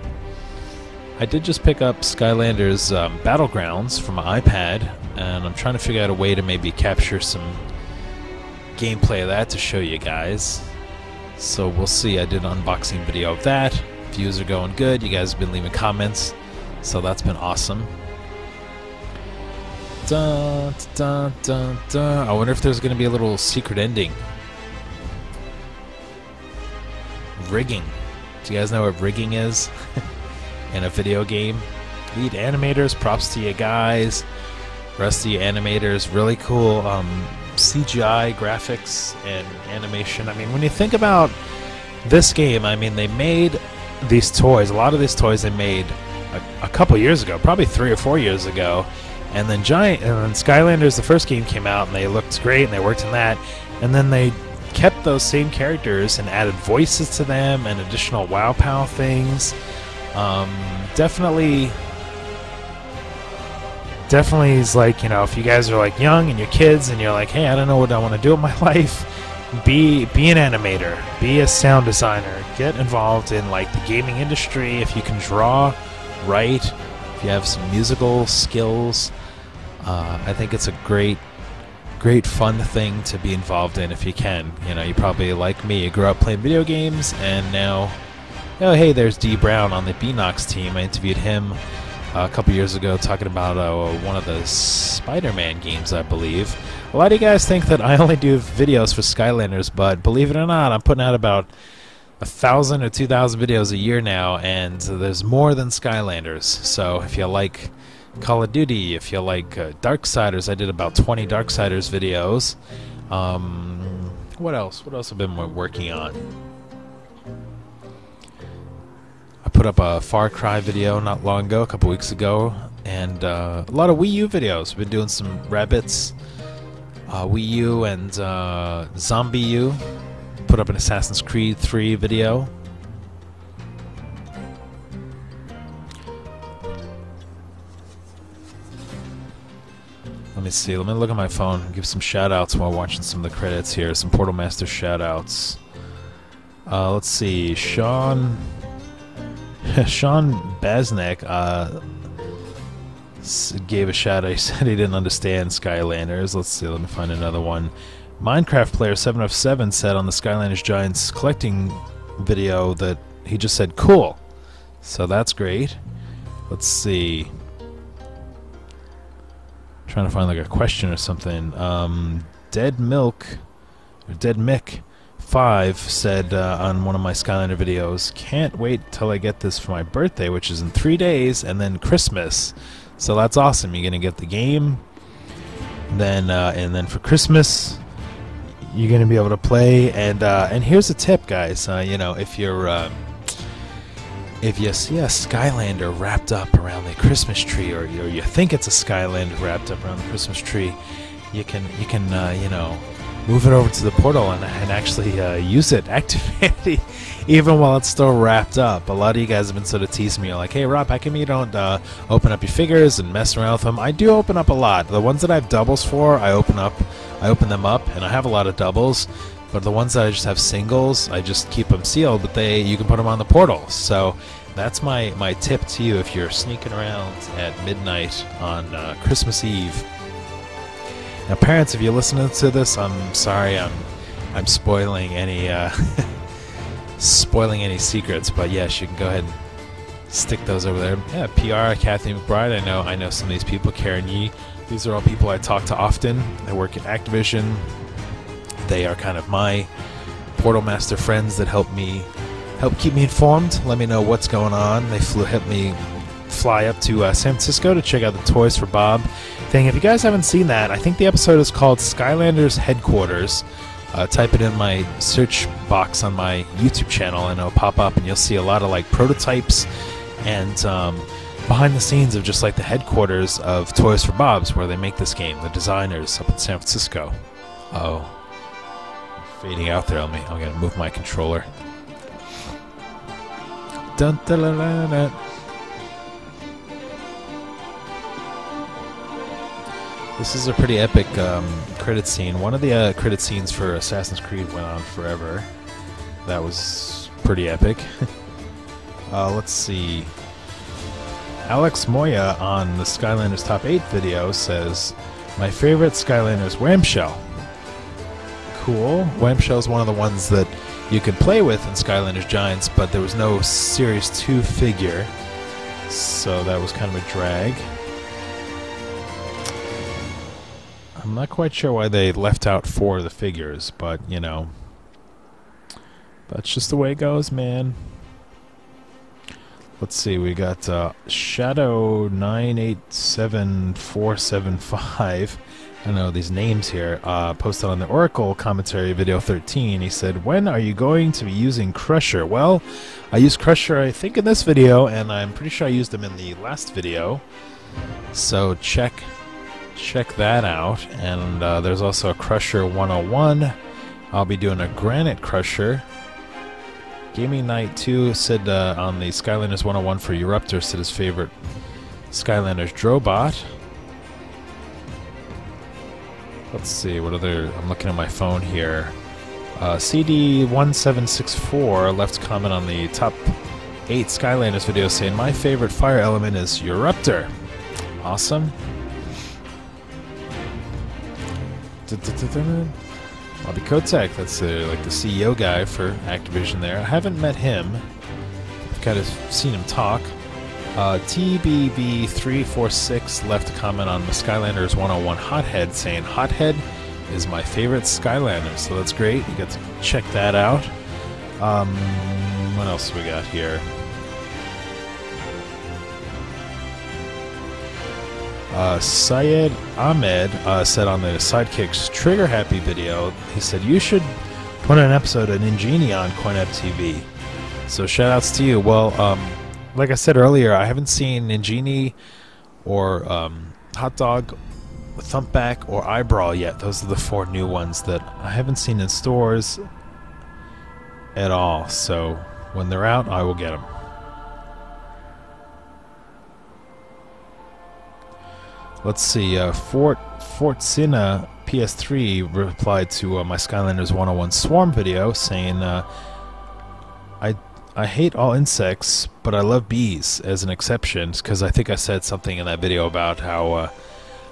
I did just pick up Skylanders um, Battlegrounds for my iPad, and I'm trying to figure out a way to maybe capture some gameplay of that to show you guys. So we'll see. I did an unboxing video of that. Views are going good. You guys have been leaving comments, so that's been awesome. Dun, dun, dun, dun. I wonder if there's going to be a little secret ending. Rigging. Do you guys know what rigging is? <laughs> in a video game. Lead animators, props to you guys. Rest of you animators, really cool um, CGI graphics and animation. I mean, when you think about this game, I mean, they made these toys. A lot of these toys they made a, a couple years ago, probably three or four years ago. And then Giant and then Skylanders, the first game came out, and they looked great, and they worked in that. And then they kept those same characters and added voices to them and additional Wow Pow things. Um, definitely, definitely is like you know if you guys are like young and you're kids and you're like, hey, I don't know what I want to do with my <laughs> life. Be be an animator, be a sound designer, get involved in like the gaming industry. If you can draw, write, if you have some musical skills, uh, I think it's a great great fun thing to be involved in if you can. You know, you probably like me, you grew up playing video games and now Oh, hey, there's D Brown on the Beenox team. I interviewed him uh, a couple years ago talking about uh, one of the Spider-Man games, I believe. A lot of you guys think that I <laughs> only do videos for Skylanders, but believe it or not, I'm putting out about a thousand or two thousand videos a year now, and there's more than Skylanders. So if you like Call of Duty, if you like uh, Darksiders, I did about 20 Darksiders videos. Um, what else? What else have I been working on? Put up a Far Cry video not long ago, a couple weeks ago, and uh, a lot of Wii U videos. We've been doing some Rabbids, uh, Wii U, and uh, Zombie U. Put up an Assassin's Creed 3 video. Let me see. Let me look at my phone. Give some shout outs while watching some of the credits here. Some Portal Master shout outs. Uh, let's see. Sean <laughs> Sean Basnek uh, gave a shout out. He <laughs> said he didn't understand Skylanders. Let's see, let me find another one. Minecraft player seven of seven said on the Skylanders Giants collecting video that he just said cool. So that's great. Let's see. Trying to find like a question or something. Um, Dead Milk, or Dead Mick 5 said uh, on one of my Skylander videos, can't wait till I get this for my birthday, which is in three days, and then Christmas. So that's awesome. You're gonna get the game, then uh, and then for Christmas, you're gonna be able to play. And uh, and here's a tip, guys. Uh, you know, if you're uh, if you see a Skylander wrapped up around the Christmas tree, or, or you think it's a Skylander wrapped up around the Christmas tree, you can you can uh, you know move it over to the portal and, and actually uh, use it, <laughs> activate it, even while it's still wrapped up. A lot of you guys have been sort of teasing me, like, hey, Rob, how come you don't uh, open up your figures and mess around with them? I do open up a lot. The ones that I have doubles for, I open up I open them up, and I have a lot of doubles. But the ones that I just have singles, I just keep them sealed. But they, you can put them on the portal. So that's my my tip to you if you're sneaking around at midnight on uh, Christmas Eve. Now, parents, if you're listening to this, I'm sorry. I'm I'm spoiling any uh, <laughs> spoiling any secrets. But yes, you can go ahead and stick those over there. Yeah, PR, Kathy McBride. I know I know some of these people. Karen Yee. These are all people I talk to often. I work at Activision. They are kind of my Portal Master friends that help me help keep me informed. Let me know what's going on. They flew help me fly up to uh, San Francisco to check out the Toys for Bob thing. If you guys haven't seen that, I think the episode is called Skylanders Headquarters. Uh, type it in my search box on my YouTube channel and it'll pop up, and you'll see a lot of like prototypes and um, behind the scenes of just like the headquarters of Toys for Bob's where they make this game. The designers up in San Francisco. Oh, fading out there. Let me. I'm gonna move my controller. Dun, dun. This is a pretty epic um, credit scene. One of the uh, credit scenes for Assassin's Creed went on forever. That was pretty epic. <laughs> uh, let's see. Alex Moya on the Skylanders Top 8 video says, My favorite Skylanders Whamshell. Cool. Whamshell is one of the ones that you could play with in Skylanders Giants, but there was no Series 2 figure. So that was kind of a drag. I'm not quite sure why they left out four of the figures, but you know, that's just the way it goes, man. Let's see, we got uh, Shadow nine eight seven four seven five. I don't know these names here. Uh, posted on the Oracle commentary video 13. He said, "When are you going to be using Crusher?" Well, I used Crusher, I think, in this video, and I'm pretty sure I used him in the last video. So check check that out. And uh, there's also a Crusher 101. I'll be doing a Granite Crusher. Gaming Night 2 said uh, on the Skylanders 101 for Eruptor said his favorite Skylanders Drobot. Let's see, what other. I'm looking at my phone here. Uh, CD1764 left comment on the top 8 Skylanders video saying, My favorite fire element is Eruptor. Awesome. Bobby Kotick, that's uh, like the CEO guy for Activision there. I haven't met him. I've kind of seen him talk. Uh, TBB346 left a comment on the Skylanders 101 Hothead saying, Hothead is my favorite Skylander, so that's great. You get to check that out. Um, what else we got here? Uh, Syed Ahmed uh, said on the Sidekicks Trigger Happy video, he said, You should put an episode of Ninjini on CoinOp TV. So shout outs to you. Well, um, like I said earlier, I haven't seen Ninjini or um, Hot Dog, Thumpback, or Eye-Brawl yet. Those are the four new ones that I haven't seen in stores at all. So when they're out, I will get them. Let's see. Uh, Fort Fort Sina PS3 replied to uh, my Skylanders 101 Swarm video saying, uh, "I I hate all insects, but I love bees as an exception because I think I said something in that video about how uh,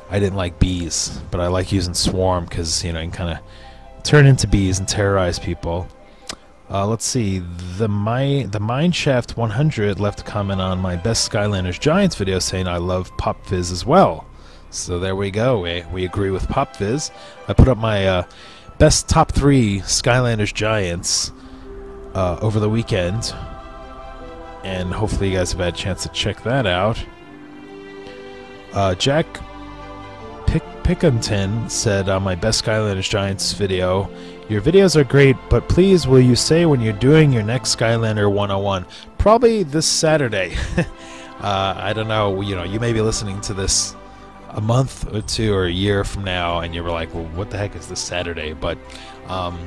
I didn't like bees, but I like using Swarm because you know you can kind of turn into bees and terrorize people." Uh, let's see. The my the Mineshaft 100 left a comment on my best Skylanders Giants video saying I love Pop Fizz as well. So there we go. We, we agree with Pop Fizz. I put up my uh, best top three Skylanders Giants uh, over the weekend, and hopefully you guys have had a chance to check that out. Uh, Jack Pick Pickenton said on my best Skylanders Giants video, "Your videos are great, but please will you say when you're doing your next Skylander 101? Probably this Saturday." <laughs> uh, I don't know. You know, you may be listening to this a month or two or a year from now, and you were like, "Well, what the heck is this Saturday?" But um,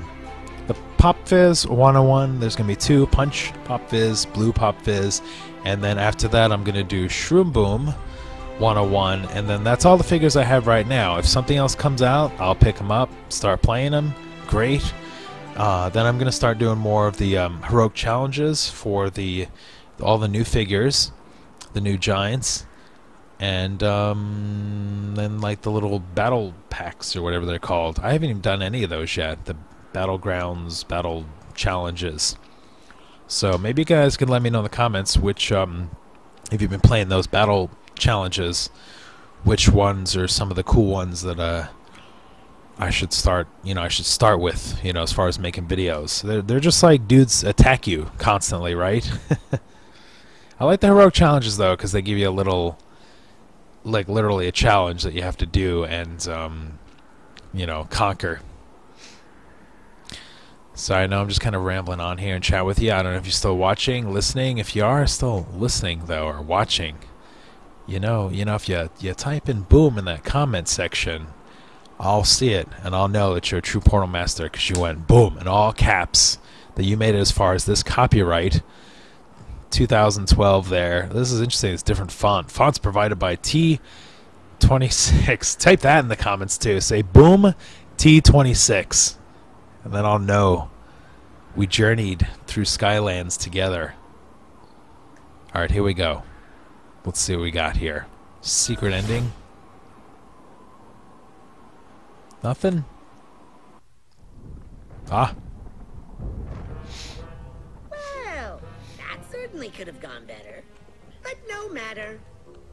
the Pop Fizz 101, there's gonna be two: Punch Pop Fizz, Blue Pop Fizz, and then after that, I'm gonna do Shroom Boom. 101, and then that's all the figures I have right now. If something else comes out, I'll pick them up, start playing them. Great. Uh, then I'm gonna start doing more of the um, heroic challenges for the all the new figures, the new giants, and um, then like the little battle packs or whatever they're called. I haven't even done any of those yet. The battlegrounds, battle challenges. So maybe you guys can let me know in the comments which, um, if you've been playing those battle challenges, which ones are some of the cool ones that uh, I should start. You know, I should start with. You know, as far as making videos, they're they're just like dudes attack you constantly, right? <laughs> I like the heroic challenges though, because they give you a little, like literally a challenge that you have to do and, um, you know, conquer. So I know I'm just kind of rambling on here and chat with you. I don't know if you're still watching, listening. If you are still listening though or watching, you know, you know if you you type in boom in that comment section, I'll see it and I'll know that you're a true portal master because you went boom in all caps that you made it as far as this copyright 2012 there. This is interesting. It's different font. Fonts provided by T26. <laughs> Type that in the comments too. Say boom T26 and then I'll know we journeyed through Skylands together. Alright, here we go. Let's see what we got here. Secret ending. Nothing? Ah. Certainly could have gone better. But no matter.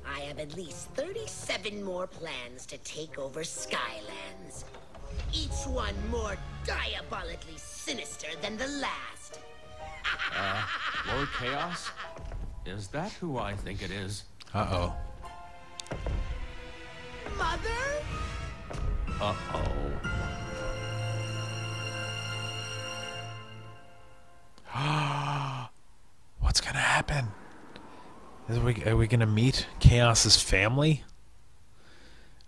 I have at least 37 more plans to take over Skylands. Each one more diabolically sinister than the last. Uh, Lord Kaos? Is that who I think it is? Uh-oh. Mother? Uh-oh. <gasps> <gasps> <gasps> What's happen? Is we, are we gonna meet Kaos's family?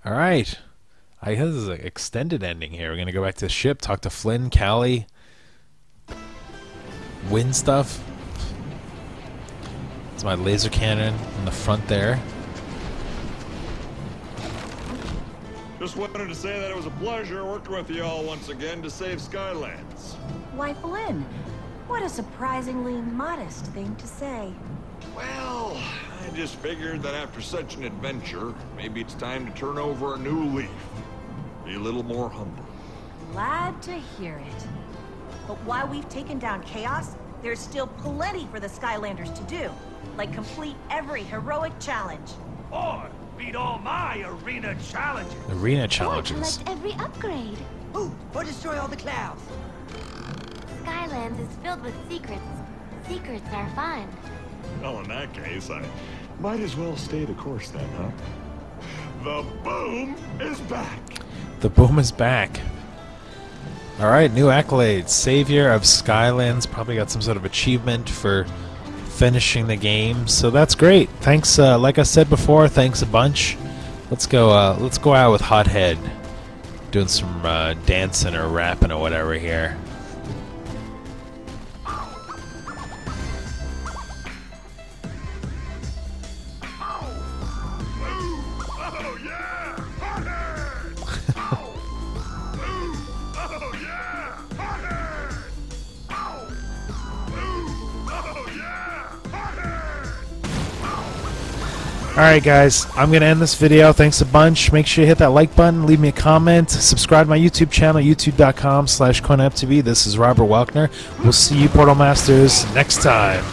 Alright. I guess this is an extended ending here. We're gonna go back to the ship, talk to Flynn, Cali, win stuff. It's my laser cannon in the front there. Just wanted to say that it was a pleasure working with you all once again to save Skylands. Why, Flynn? What a surprisingly modest thing to say. Well, I just figured that after such an adventure, maybe it's time to turn over a new leaf. Be a little more humble. Glad to hear it. But while we've taken down Kaos, there's still plenty for the Skylanders to do. Like complete every heroic challenge. Or beat all my arena challenges. Arena Or challenges. collect every upgrade. Ooh, or destroy all the clouds. Skylands is filled with secrets. Secrets are fun. Well, in that case, I might as well stay the course then, huh? The boom is back. The boom is back. Alright, new accolades. Savior of Skylands. Probably got some sort of achievement for finishing the game. So that's great. Thanks, uh, like I said before, thanks a bunch. Let's go uh, let's go out with Hothead. Doing some uh, dancing or rapping or whatever here. Alright guys, I'm going to end this video. Thanks a bunch. Make sure you hit that like button, leave me a comment, subscribe to my YouTube channel, youtube.com slash TV. This is Robert Welkner. We'll see you Portal Masters next time.